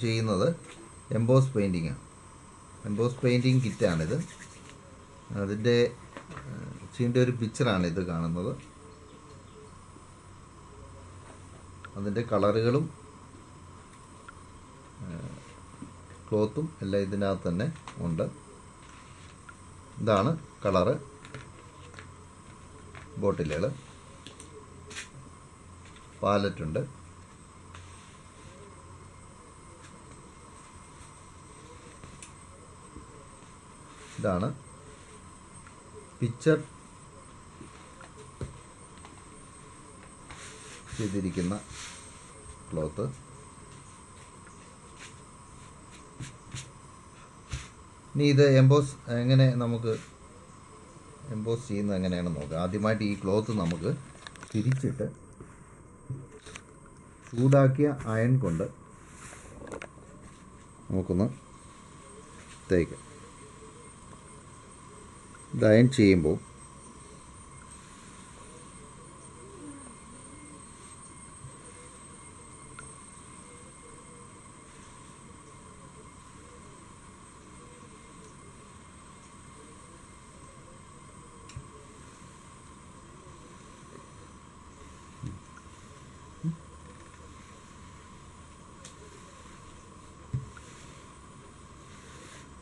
ചെയ്യുന്നത് emboss painting ആണ്. Emboss painting കിറ്റാണിത് അതിന്റെ ചീന്റെ ഒരു പിക്ചറാണ് ഇത് കാണുന്നത്. അതിന്റെ കളറുകളും ക്ലോത്തും എല്ലാം ഇതിനകത്ത് തന്നെ ഉണ്ട്. ഇതാണ് കളറ് ബോട്ടിലുകൾ പാലറ്റുണ്ട്. ഇതാണ് പിക്ചർ ചെയ്തിരിക്കുന്ന ക്ലോത്ത്. ഇനി ഇത് എംബോസ് എങ്ങനെ നമുക്ക് എംബോസ് ചെയ്യുന്നത് എങ്ങനെയാണെന്ന് നോക്കുക ആദ്യമായിട്ട് ഈ ക്ലോത്ത് നമുക്ക് തിരിച്ചിട്ട് ചൂടാക്കിയ അയൺ കൊണ്ട് നമുക്കൊന്ന് തേക്കാം. ഇത് അയൺ ചെയ്യുമ്പോൾ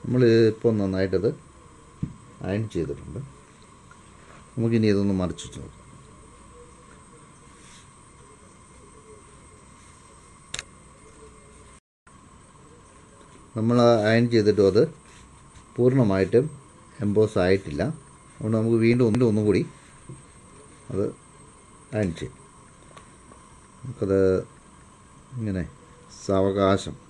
നമ്മൾ ഇപ്പോൾ നന്നായിട്ടത് അയൺ ചെയ്തിട്ടുണ്ട്. നമുക്കിനി ഇതൊന്ന് മറിച്ച് വെച്ച് നോക്കാം. നമ്മൾ അയൺ ചെയ്തിട്ടും അത് പൂർണമായിട്ടും എംബോസ് ആയിട്ടില്ല. അതുകൊണ്ട് നമുക്ക് വീണ്ടും ഒന്നിന്റെ ഒന്നും കൂടി അത് അയൺ ചെയ്യും. നമുക്കത് ഇങ്ങനെ സാവകാശം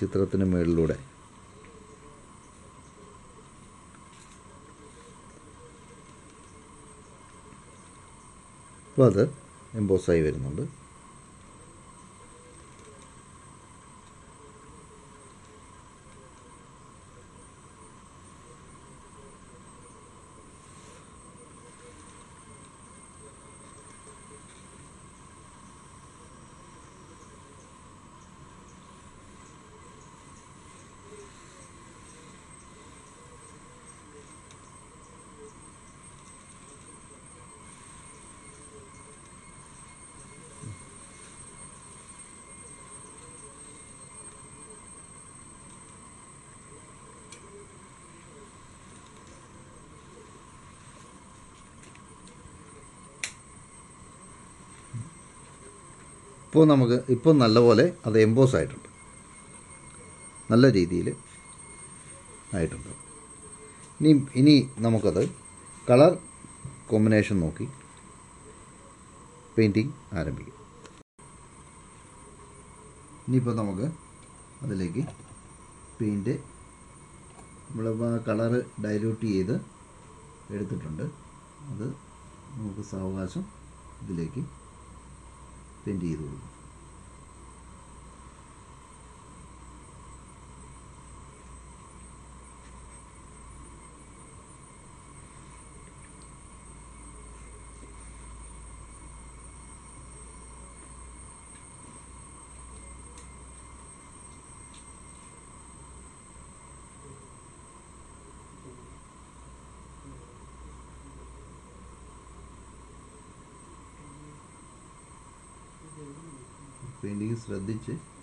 ചിത്രത്തിന് മുകളിലൂടെ അപ്പോൾ അത് എംബോസായി വരുന്നുണ്ട്. ഇപ്പോൾ നമുക്ക് ഇപ്പോൾ നല്ലപോലെ അത് എംബോസ് ആയിട്ടുണ്ട്. നല്ല രീതിയിൽ ആയിട്ടുണ്ട്. ഇനി ഇനി നമുക്കത് കളർ കോമ്പിനേഷൻ നോക്കി പെയിന്റിങ് ആരംഭിക്കും. ഇനിയിപ്പോൾ നമുക്ക് അതിലേക്ക് പെയിന്റ് നമ്മൾ കളറ് ഡൈല്യൂട്ട് ചെയ്ത് എടുത്തിട്ടുണ്ട്. അത് നമുക്ക് സാവകാശം ഇതിലേക്ക് പെയിന്റ് ചെയ്ത്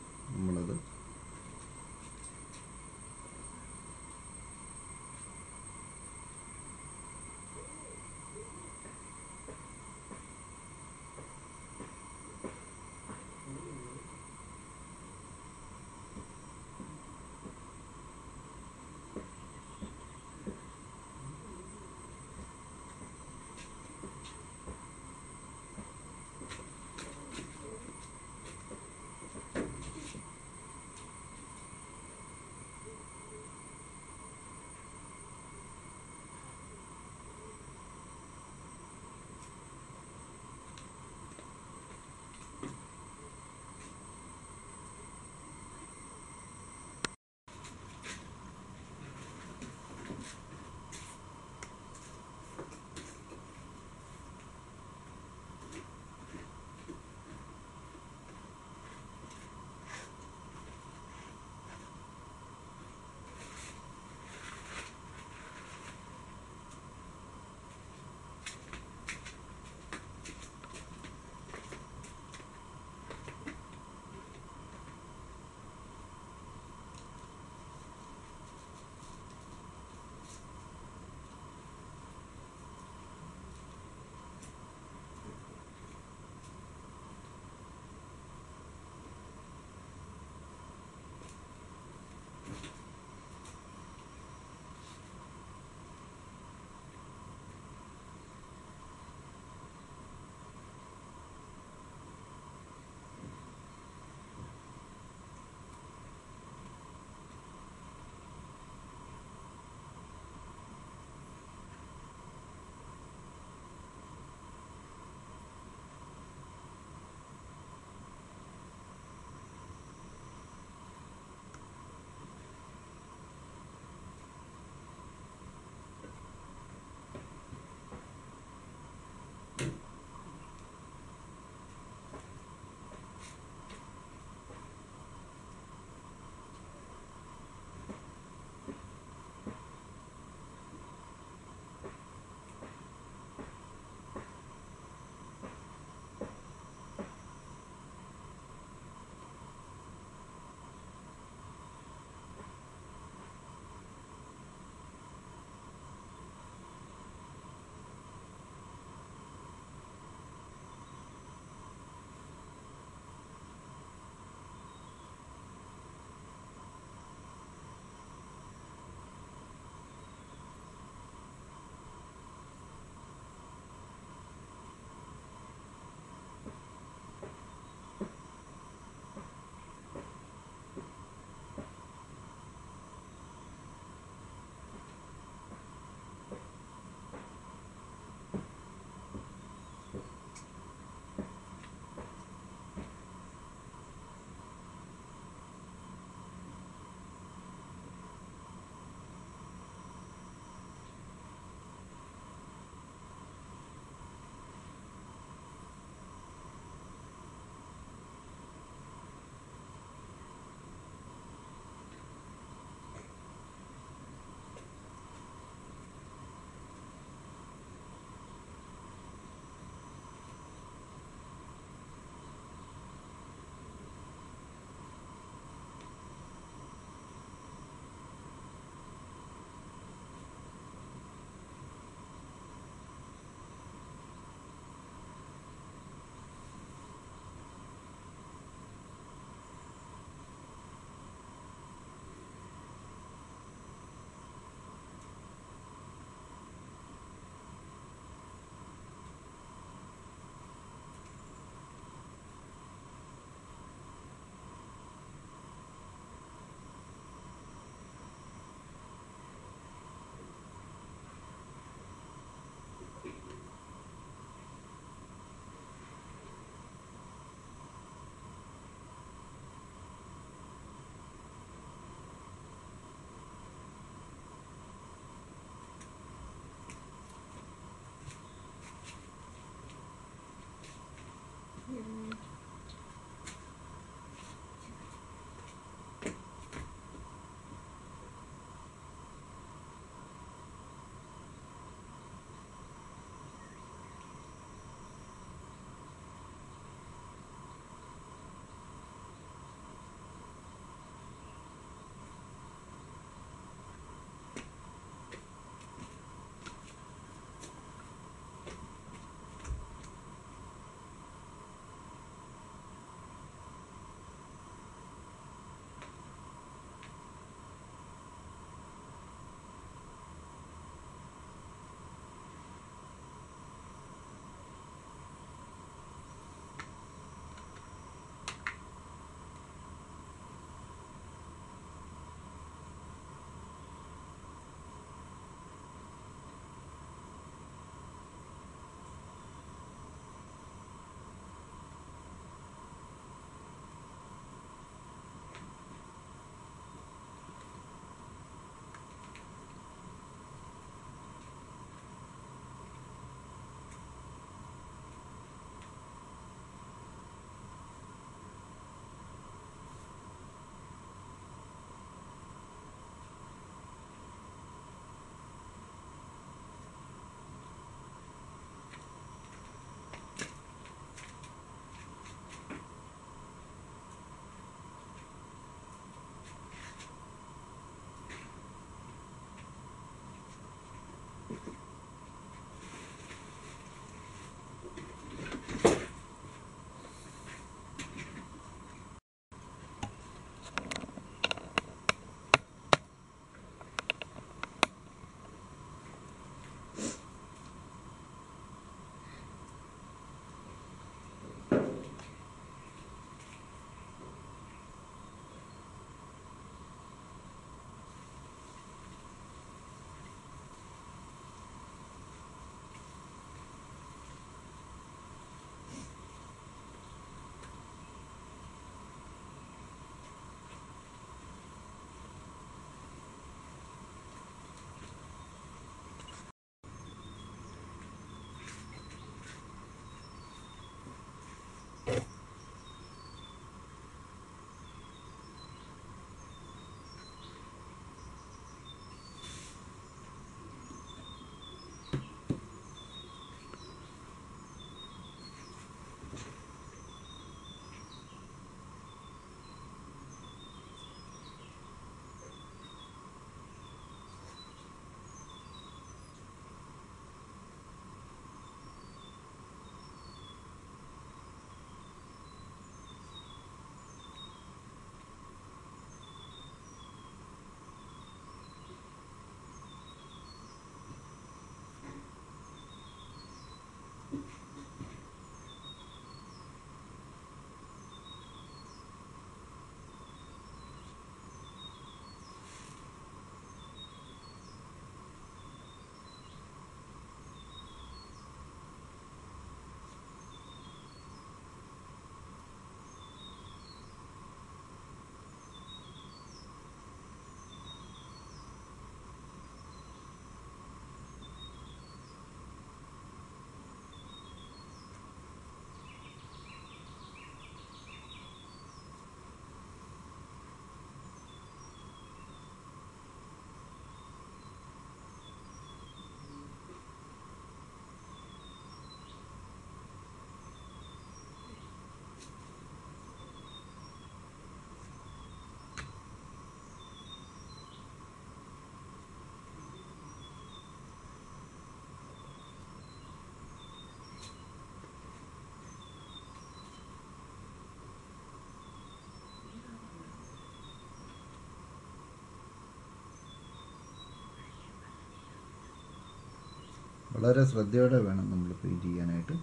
വളരെ ശ്രദ്ധയോടെ വേണം നമ്മൾ പെയിന്റ് ചെയ്യാനായിട്ട്.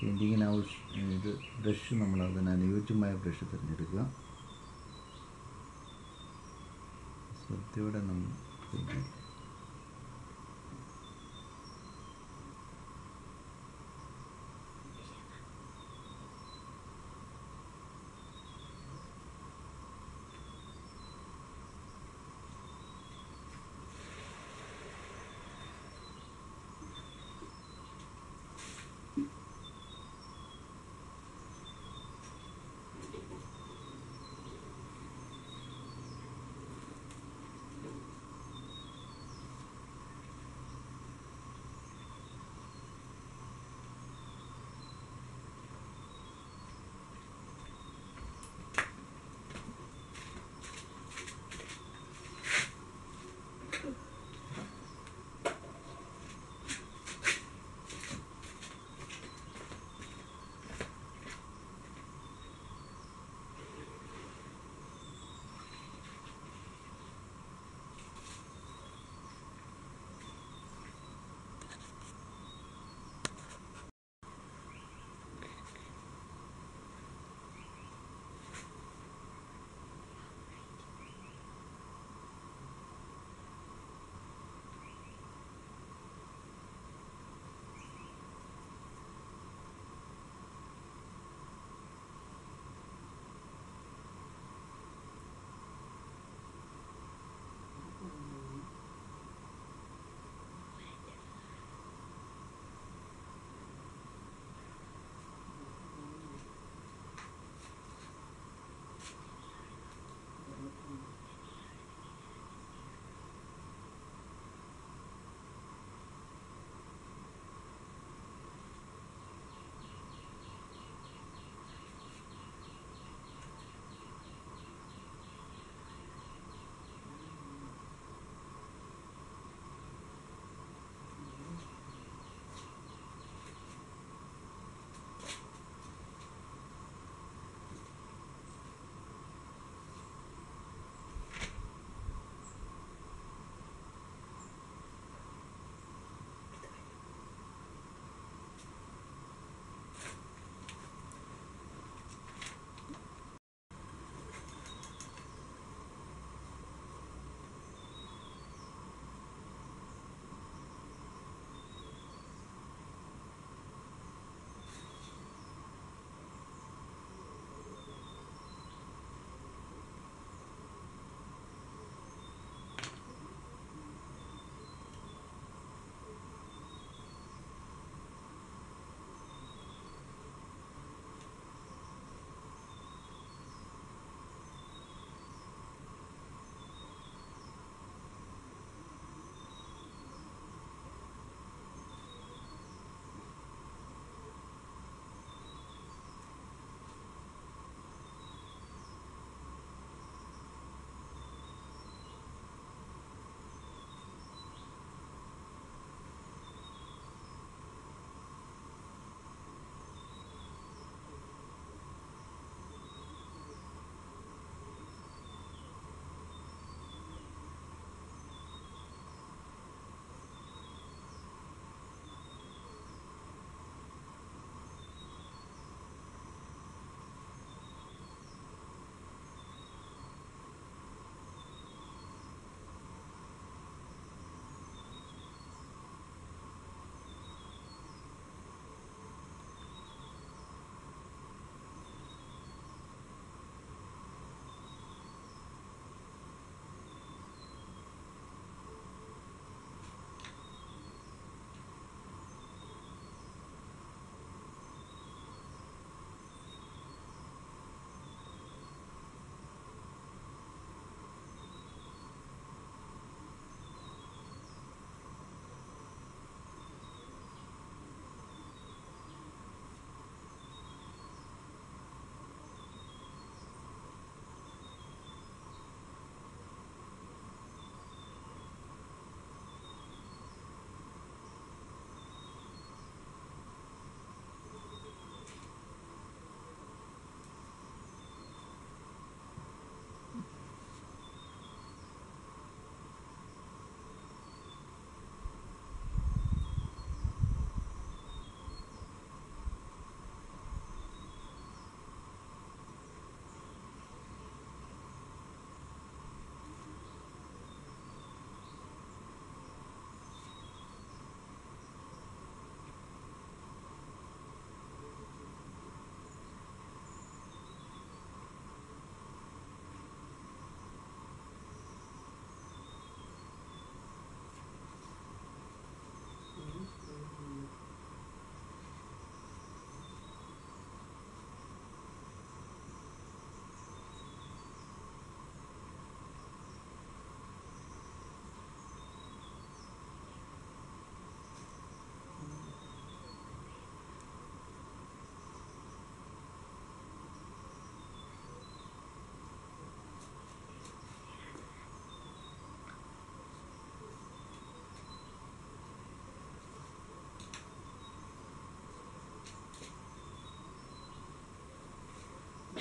പെയിന്റിങ്ങിന് ആവശ്യം ഇത് ബ്രഷ് നമ്മൾ അതിന് അനുയോജ്യമായ ബ്രഷ് തിരഞ്ഞെടുക്കുക. ശ്രദ്ധയോടെ നമ്മൾ പെയിന്റ് ചെയ്യും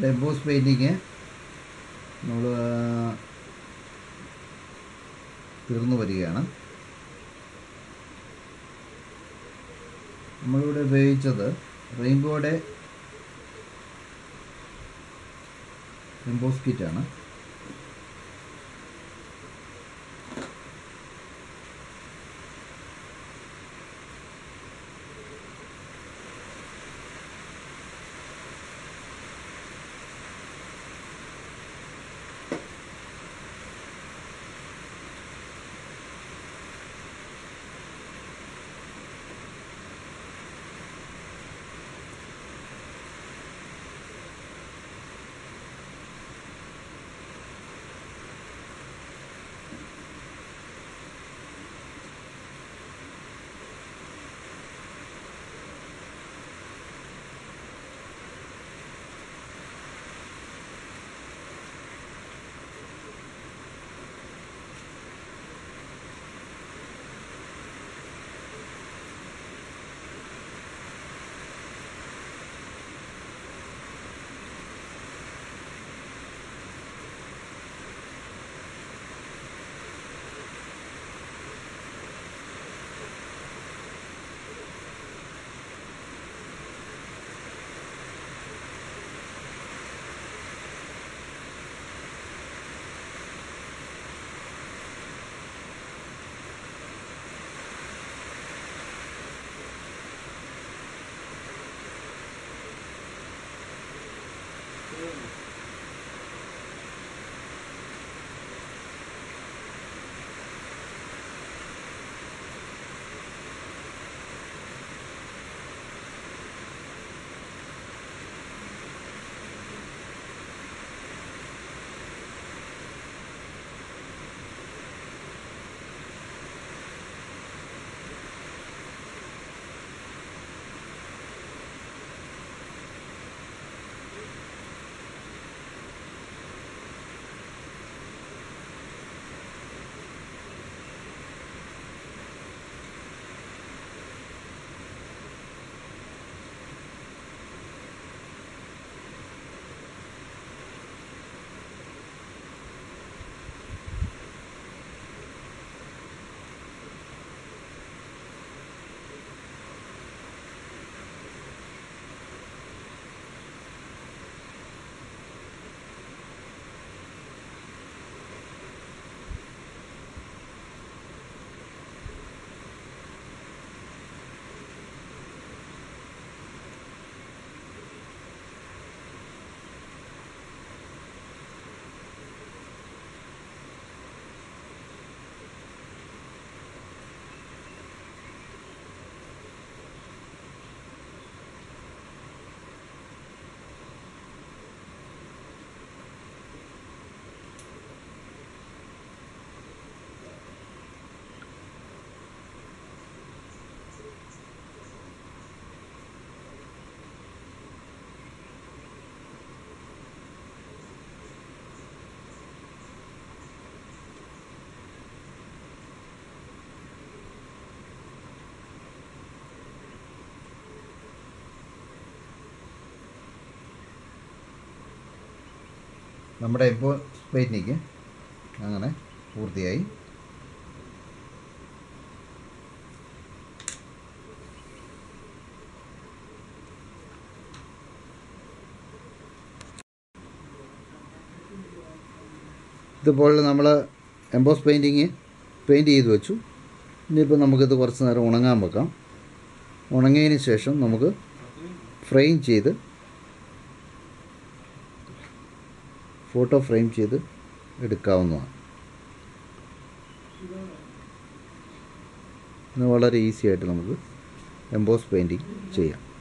എംബോസ് പെയിന്റിങ് നമ്മൾ തീർന്നു വരികയാണ്. നമ്മളിവിടെ ഉപയോഗിച്ചത് റെയിൻബോയുടെ എംബോസ് കിറ്റാണ് നമ്മുടെ ഇപ്പോൾ വെയിറ്റ് നിൽക്കും അങ്ങനെ പൂർത്തിയായി. ഇതുപോലെ നമ്മൾ എംബോസ് പെയിന്റിങ് പെയിന്റ് ചെയ്ത് വെച്ചു. ഇനിയിപ്പോൾ നമുക്കിത് കുറച്ച് നേരം ഉണങ്ങാൻ വെക്കാം. ഉണങ്ങിയതിന് ശേഷം നമുക്ക് ഫ്രെയിം ചെയ്ത് ഫോട്ടോ ഫ്രെയിം ചെയ്ത് എടുക്കാവുന്നതാണ്. വളരെ ഈസി ആയിട്ട് നമുക്ക് എംബോസ് പെയിന്റിങ് ചെയ്യാം.